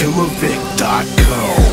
to evict.co.